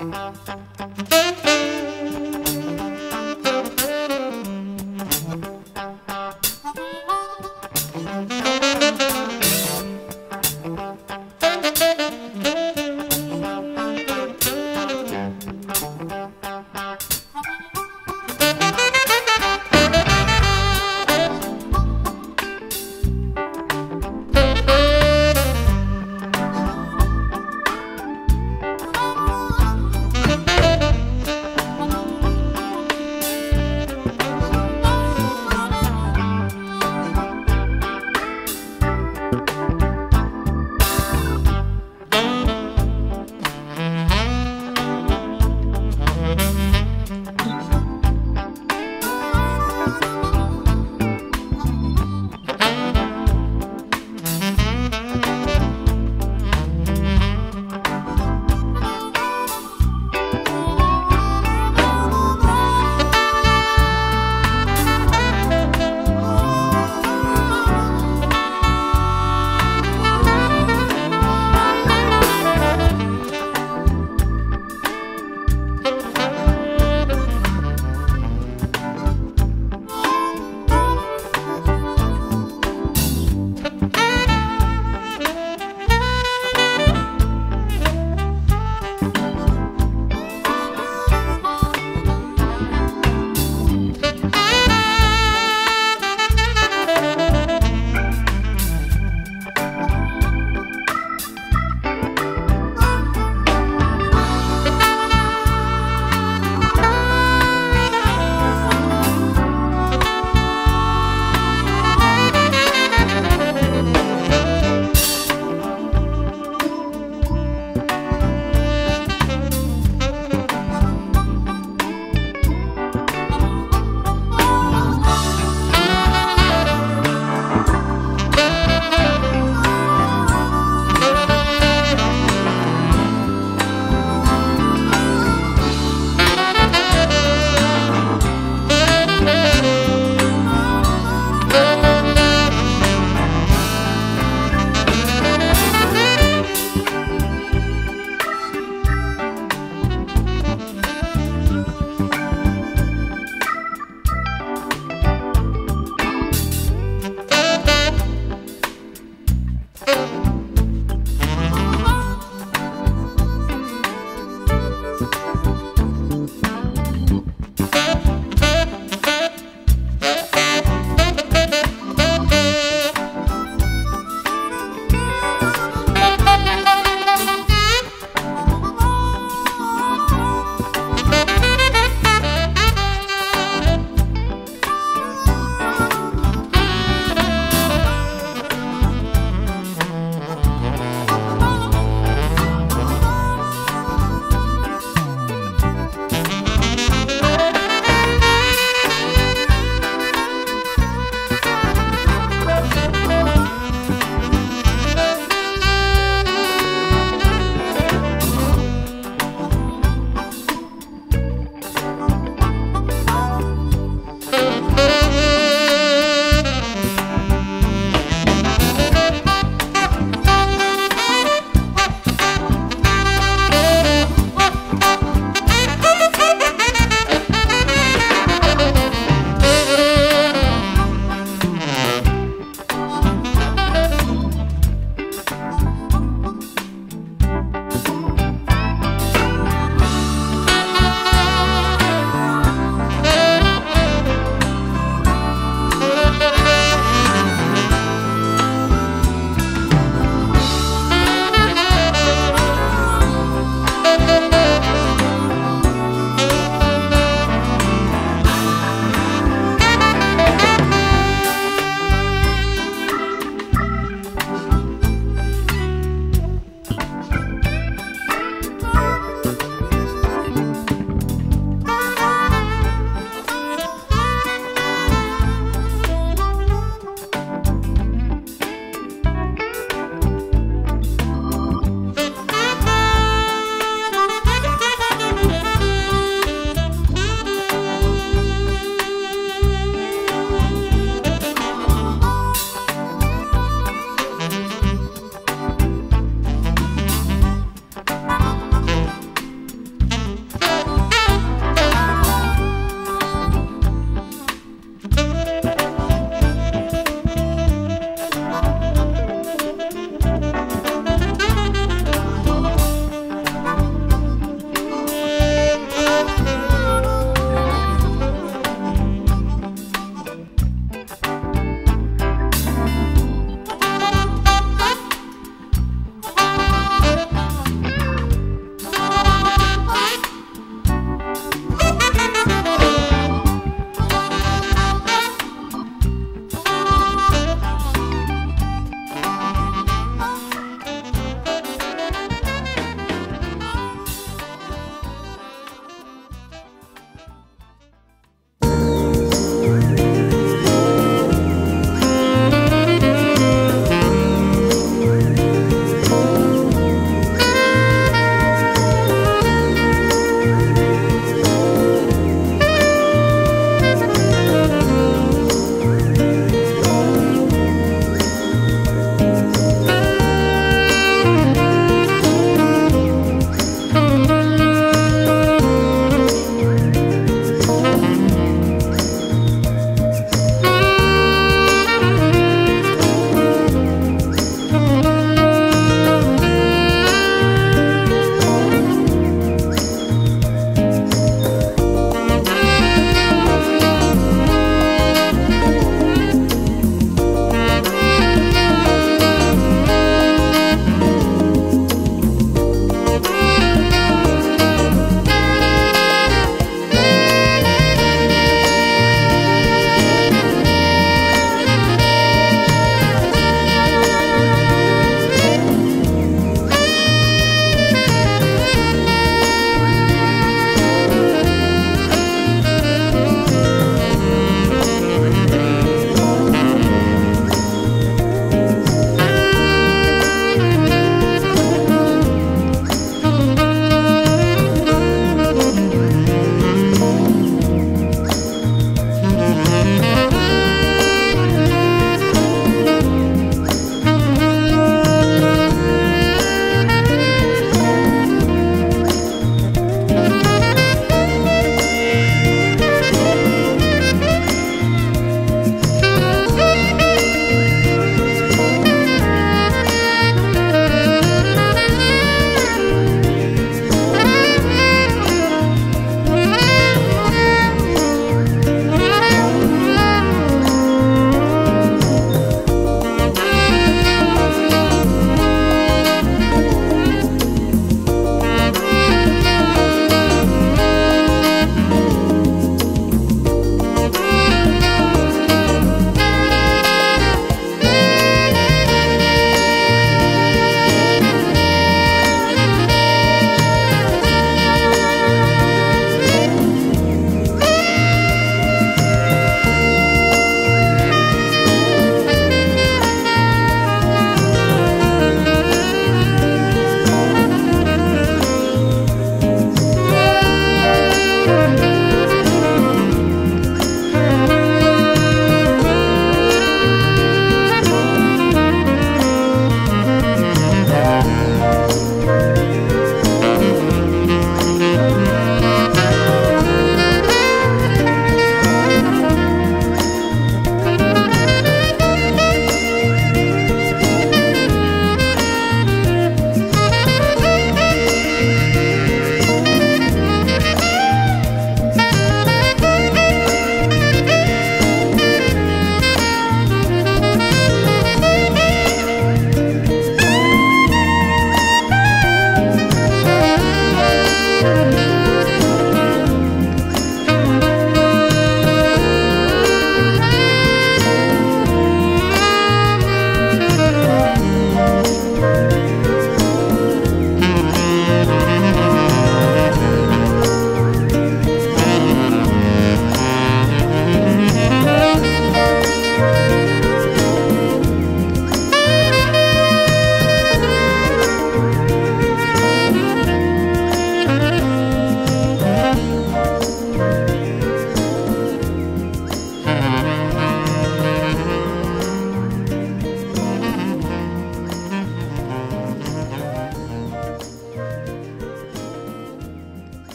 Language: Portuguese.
Música